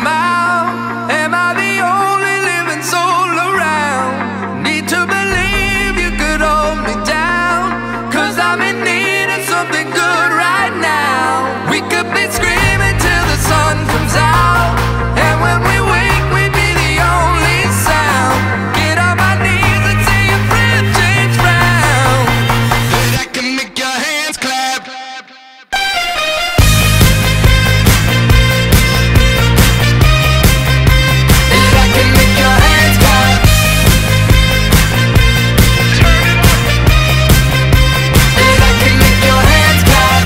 Am I? Need I'm in